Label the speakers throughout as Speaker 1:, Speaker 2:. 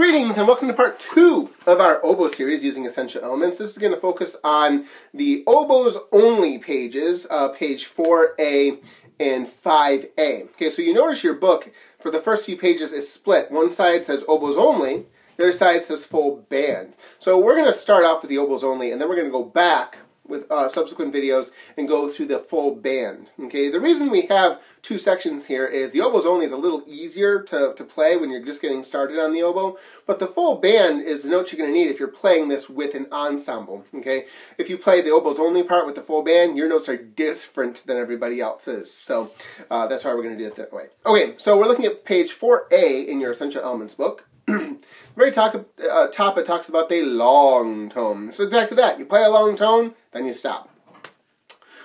Speaker 1: Greetings and welcome to part two of our oboe series using essential elements. This is going to focus on the oboes only pages, uh, page 4a and 5a. Okay, so you notice your book for the first few pages is split. One side says oboes only, the other side says full band. So we're going to start off with the oboes only and then we're going to go back with uh, subsequent videos and go through the full band. Okay, the reason we have two sections here is the oboes only is a little easier to, to play when you're just getting started on the oboe, but the full band is the notes you're going to need if you're playing this with an ensemble. Okay, if you play the oboes only part with the full band, your notes are different than everybody else's. So uh, that's why we're going to do it that way. Okay, so we're looking at page 4A in your Essential Elements book. very talk, uh, top it talks about the long tone. So exactly that. You play a long tone, then you stop.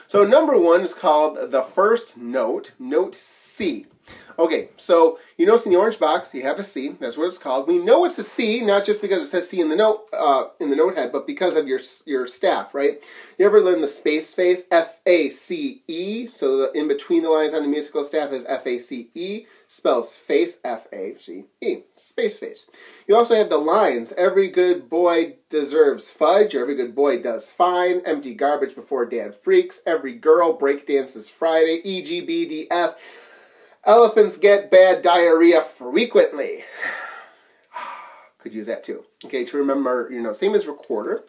Speaker 1: So number one is called the first note, note C. Okay, so you notice in the orange box you have a C. That's what it's called. We know it's a C, not just because it says C in the note uh, in the note head, but because of your your staff, right? You ever learn the space face? F A C E. So the, in between the lines on the musical staff is F A C E. Spells face F A C E. Space face. You also have the lines. Every good boy deserves fudge. Every good boy does fine. Empty garbage before dad freaks. Every girl break dances Friday. E G B D F. Elephants get bad diarrhea frequently. Could use that too. Okay, to remember, you know, same as recorder.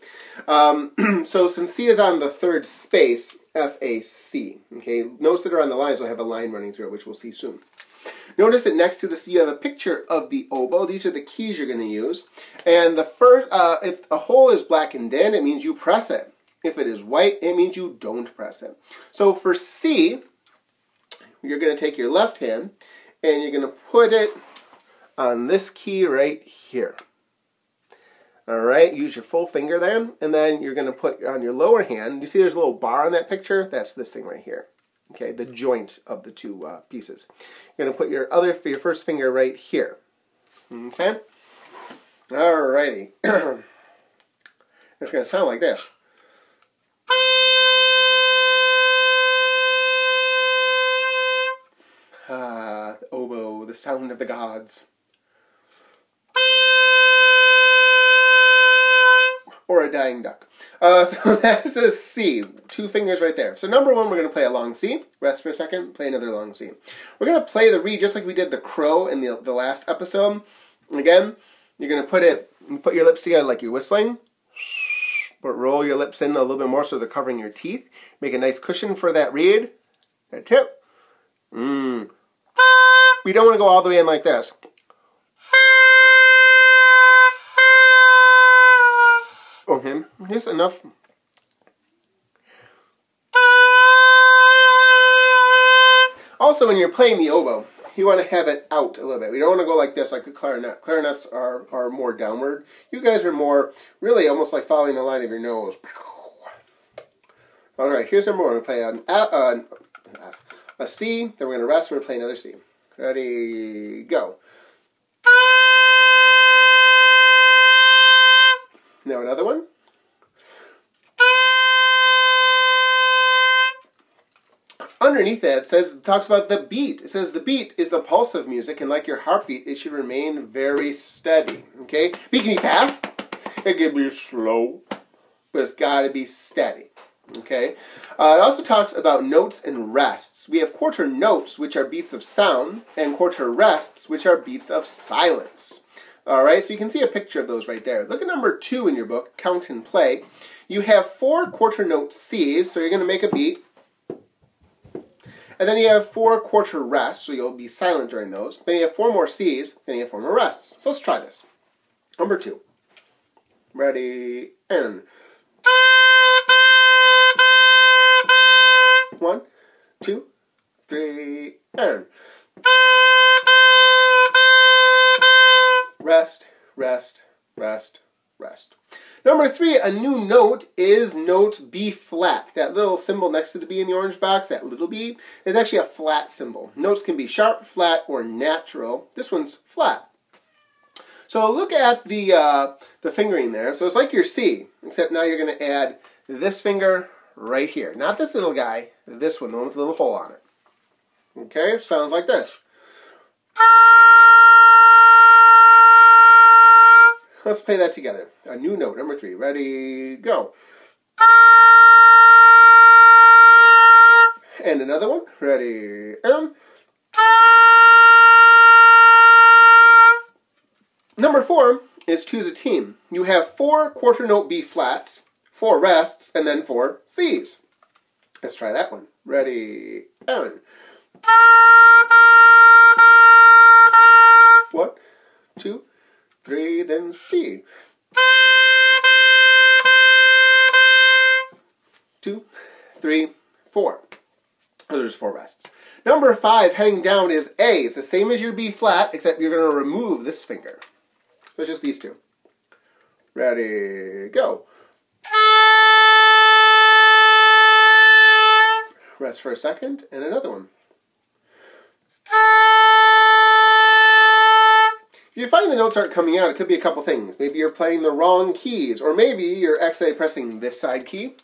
Speaker 1: Um, so since C is on the third space, F-A-C. Okay, notes that are on the lines will have a line running through it, which we'll see soon. Notice that next to the C you have a picture of the oboe. These are the keys you're going to use. And the first, uh, if a hole is blackened in, it means you press it. If it is white, it means you don't press it. So for C, you're going to take your left hand and you're going to put it on this key right here. All right, use your full finger there, and then you're going to put on your lower hand. You see there's a little bar on that picture? That's this thing right here. Okay, the joint of the two uh, pieces. You're going to put your other, your first finger right here. Okay? All righty. it's going to sound like this. Sound of the gods. Or a dying duck. Uh, so that's a C. Two fingers right there. So number one, we're going to play a long C. Rest for a second. Play another long C. We're going to play the reed just like we did the crow in the, the last episode. Again, you're going to put it, put your lips together like you're whistling. But roll your lips in a little bit more so they're covering your teeth. Make a nice cushion for that reed. That tip. Mmm. We don't want to go all the way in like this. Okay, just enough. Also, when you're playing the oboe, you want to have it out a little bit. We don't want to go like this, like a clarinet. Clarinets are, are more downward. You guys are more, really almost like following the line of your nose. All right, here's number one. To play an, uh, a C, then we're going to rest, we're going to play another C. Ready, go. Now another one. Underneath that, it says talks about the beat. It says the beat is the pulse of music, and like your heartbeat, it should remain very steady. Okay, beat can be fast, it can be slow, but it's got to be steady. Okay. Uh, it also talks about notes and rests. We have quarter notes, which are beats of sound, and quarter rests, which are beats of silence. All right, so you can see a picture of those right there. Look at number two in your book, Count and Play. You have four quarter note Cs, so you're going to make a beat. And then you have four quarter rests, so you'll be silent during those. Then you have four more Cs, then you have four more rests. So let's try this. Number two. Ready, and... One, two, three, and rest, rest, rest, rest. Number three, a new note is note B flat. That little symbol next to the B in the orange box, that little b, is actually a flat symbol. Notes can be sharp, flat, or natural. This one's flat. So look at the, uh, the fingering there. So it's like your C, except now you're going to add this finger right here. Not this little guy, this one, the one with the little hole on it. Okay, sounds like this. Let's play that together. A new note, number three. Ready, go. And another one. Ready, and. Number four is Two's a Team. You have four quarter note B flats, four rests, and then four Cs. Let's try that one. Ready, and. One, two, three, then C. Two, three, four. Oh, there's four rests. Number five, heading down, is A. It's the same as your B flat, except you're going to remove this finger. So it's just these two. Ready, go. Rest for a second, and another one. If you find the notes aren't coming out, it could be a couple things. Maybe you're playing the wrong keys, or maybe you're accidentally pressing this side key,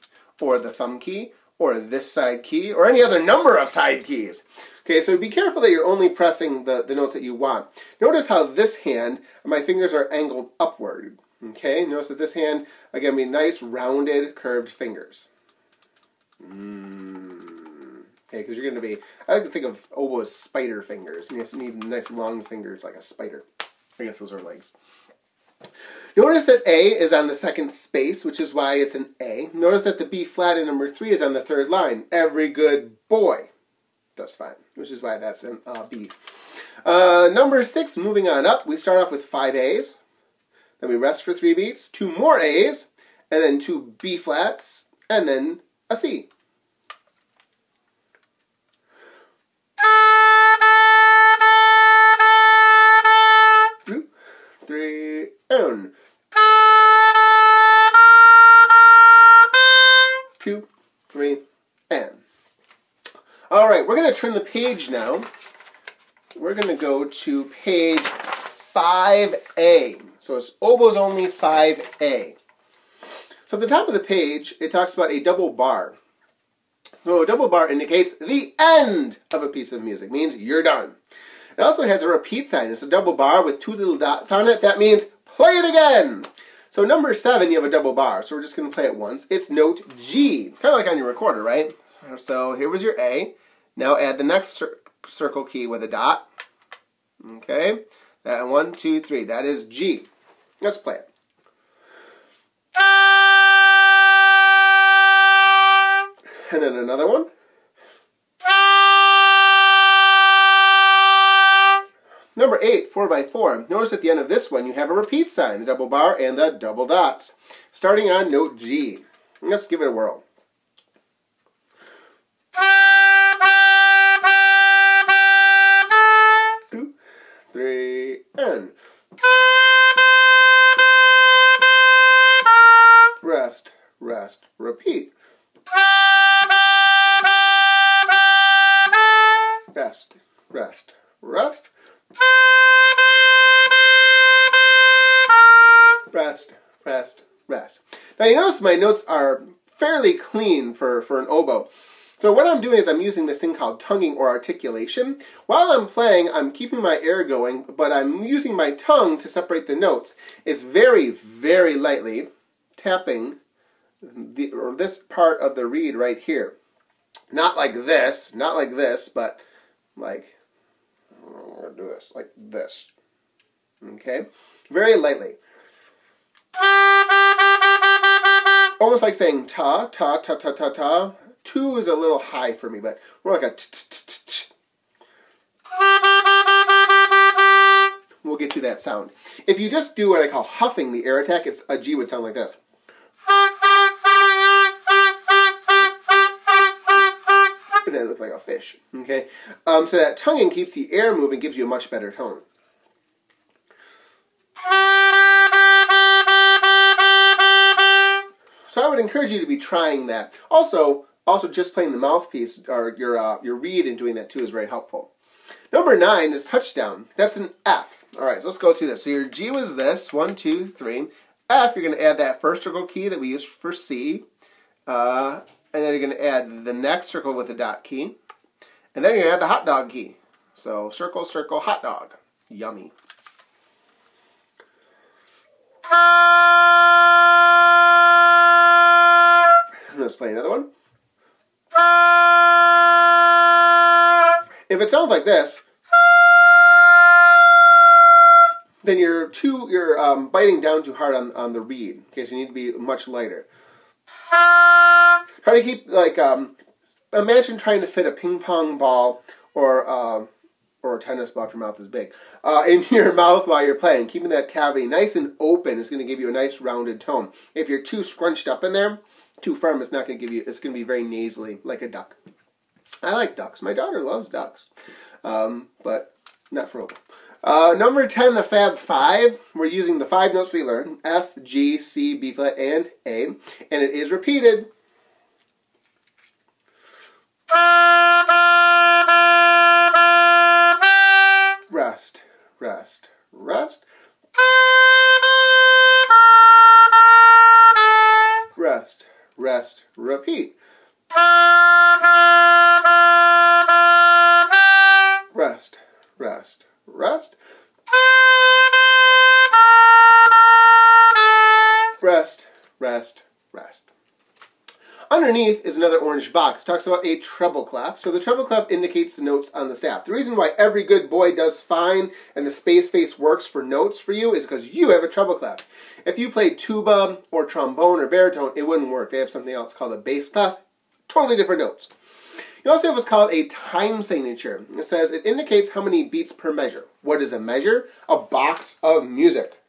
Speaker 1: or the thumb key, or this side key, or any other number of side keys. Okay, so be careful that you're only pressing the, the notes that you want. Notice how this hand, my fingers are angled upward. Okay, notice that this hand, again, be nice, rounded, curved fingers. Mm. Okay, because you're going to be, I like to think of oboe as spider fingers. You need nice long fingers like a spider. I guess those are legs. Notice that A is on the second space, which is why it's an A. Notice that the B flat in number three is on the third line. Every good boy does fine, which is why that's an uh, B. Uh, number six, moving on up, we start off with five A's. Then we rest for three beats, two more A's, and then two B flats, and then a C. and two, three, and. All right, we're going to turn the page now. We're going to go to page 5A. So it's oboes only 5A. So at the top of the page, it talks about a double bar. So a double bar indicates the end of a piece of music, means you're done. It also has a repeat sign. It's a double bar with two little dots on it. That means play it again. So number seven, you have a double bar. So we're just going to play it once. It's note G, kind of like on your recorder, right? So here was your A. Now add the next cir circle key with a dot. Okay. That one, two, three. That is G. Let's play it. And then another one. Number 8, 4x4. Notice at the end of this one you have a repeat sign, the double bar and the double dots. Starting on note G. Let's give it a whirl. Two, three, and. Rest, rest, repeat. Rest, rest, rest. Rest, Now you notice my notes are fairly clean for, for an oboe. So what I'm doing is I'm using this thing called tonguing or articulation. While I'm playing, I'm keeping my air going, but I'm using my tongue to separate the notes. It's very, very lightly tapping the, or this part of the reed right here. Not like this, not like this, but like I'm to do this like this. Okay? Very lightly. Almost like saying ta, ta, ta, ta, ta, ta. Two is a little high for me, but more like a t, t, t, t. We'll get to that sound. If you just do what I call huffing the air attack, it's a G would sound like this. But it looks like a fish. Okay, um, so that tonguing keeps the air moving, gives you a much better tone. So I would encourage you to be trying that. Also, also just playing the mouthpiece or your uh, your reed and doing that too is very helpful. Number nine is touchdown. That's an F. All right, so let's go through this. So your G was this one, two, three. F, you're going to add that first circle key that we used for C, uh, and then you're going to add the next circle with the dot key, and then you're going to add the hot dog key. So circle, circle, hot dog. Yummy. Play another one. If it sounds like this, then you're too you're um, biting down too hard on, on the reed. Okay, so you need to be much lighter. Try to keep like um, imagine trying to fit a ping pong ball or uh, or a tennis ball if your mouth is big uh, into your mouth while you're playing. Keeping that cavity nice and open is going to give you a nice rounded tone. If you're too scrunched up in there, too firm, it's not going to give you. It's going to be very nasally like a duck. I like ducks. My daughter loves ducks, um, but not for oboe. Uh, number 10, the Fab Five. We're using the five notes we learned F, G, C, B flat, and A. And it is repeated. Rest, rest, rest. Rest, repeat. Underneath is another orange box. It talks about a treble clef. So the treble clef indicates the notes on the staff. The reason why every good boy does fine and the space face works for notes for you is because you have a treble clef. If you played tuba or trombone or baritone, it wouldn't work. They have something else called a bass clef. Totally different notes. You also have what's called a time signature. It says it indicates how many beats per measure. What is a measure? A box of music.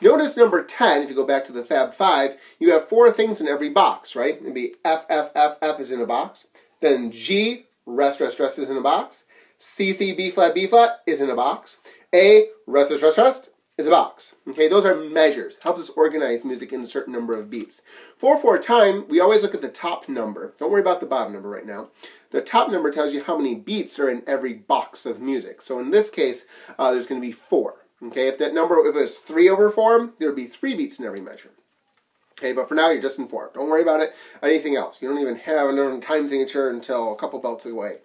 Speaker 1: Notice number 10, if you go back to the Fab 5, you have four things in every box, right? It'd be F, F, F, F is in a box. Then G, rest, rest, rest is in a box. C, C, B flat, B flat is in a box. A, rest, rest, rest, rest is a box. Okay, those are measures. Helps us organize music in a certain number of beats. For for time, we always look at the top number. Don't worry about the bottom number right now. The top number tells you how many beats are in every box of music. So in this case, uh, there's going to be four. Okay, if that number, if it was 3 over 4, there would be 3 beats in every measure. Okay, but for now, you're just in 4. Don't worry about it. Anything else. You don't even have a time signature until a couple belts away.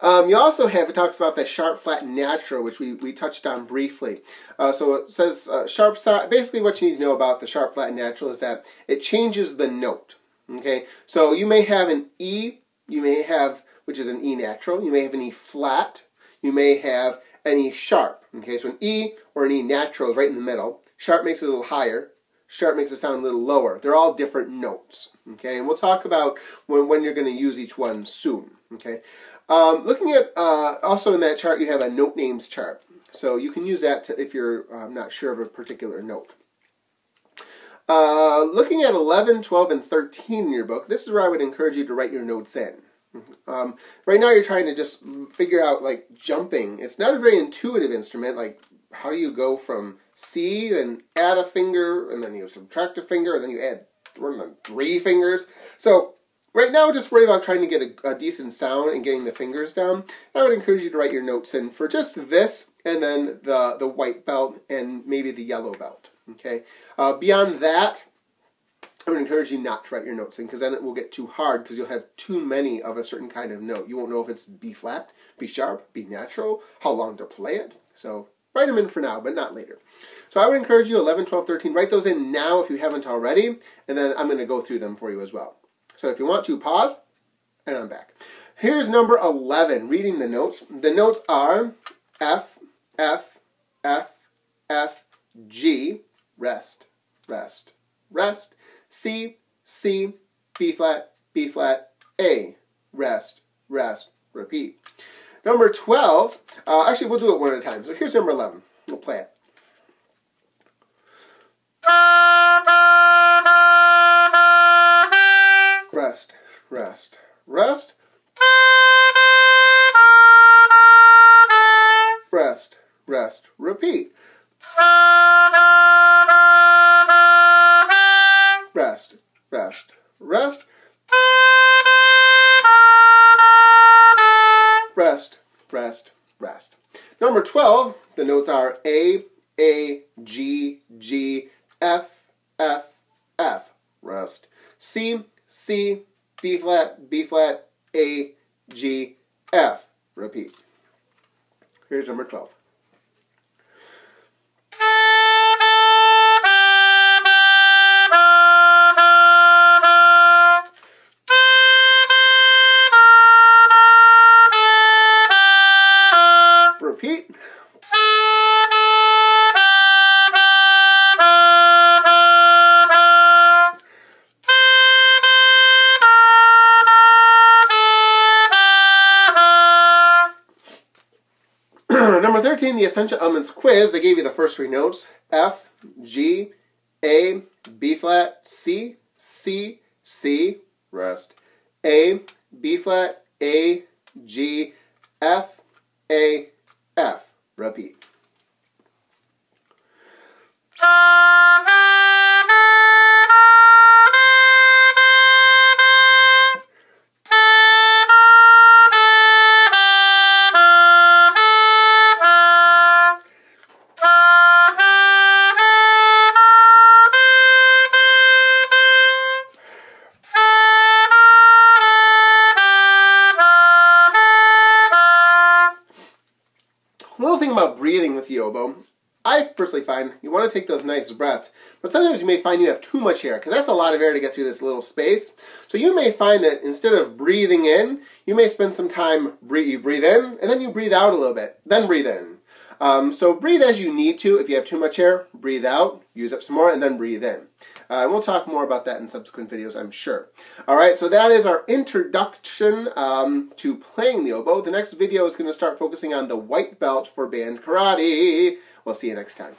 Speaker 1: Um, you also have, it talks about the sharp, flat, natural, which we, we touched on briefly. Uh, so it says uh, sharp, basically what you need to know about the sharp, flat, natural is that it changes the note. Okay, so you may have an E, you may have, which is an E natural, you may have an E flat, you may have an E sharp. Okay, so an E or an E natural is right in the middle. Sharp makes it a little higher. Sharp makes it sound a little lower. They're all different notes. Okay, and we'll talk about when, when you're going to use each one soon. Okay, um, looking at uh, also in that chart you have a note names chart. So you can use that to, if you're um, not sure of a particular note. Uh, looking at 11, 12, and 13 in your book, this is where I would encourage you to write your notes in. Um, right now you're trying to just figure out like jumping. It's not a very intuitive instrument. Like how do you go from C, then add a finger, and then you subtract a finger, and then you add three fingers. So right now just worry about trying to get a, a, decent sound and getting the fingers down. I would encourage you to write your notes in for just this, and then the, the white belt, and maybe the yellow belt. Okay. Uh, beyond that, I would encourage you not to write your notes in because then it will get too hard because you'll have too many of a certain kind of note. You won't know if it's B flat, B sharp, B natural, how long to play it. So write them in for now, but not later. So I would encourage you 11, 12, 13, write those in now if you haven't already, and then I'm going to go through them for you as well. So if you want to, pause, and I'm back. Here's number 11, reading the notes. The notes are F, F, F, F, G, rest, rest, rest, C, C, B flat, B flat, A. Rest, rest, repeat. Number 12, uh, actually we'll do it one at a time. So here's number 11. We'll play it. Rest, rest, rest. Rest, rest, repeat. Rest, rest, rest. Rest, rest, rest. Number 12, the notes are A, A, G, G, F, F, F. Rest. C, C, B flat, B flat, A, G, F. Repeat. Here's number 12. repeat. Number 13, the Essential Elements Quiz. They gave you the first three notes, F, G, A, B-flat, C, C, C, rest, A, B-flat, A, G, F, A, F. Repeat. I personally find you want to take those nice breaths, but sometimes you may find you have too much air because that's a lot of air to get through this little space. So you may find that instead of breathing in, you may spend some time breathe, you breathe in and then you breathe out a little bit, then breathe in. Um, so breathe as you need to. If you have too much air, breathe out, use up some more, and then breathe in. Uh, and we'll talk more about that in subsequent videos, I'm sure. All right, so that is our introduction um, to playing the oboe. The next video is going to start focusing on the white belt for band karate. We'll see you next time.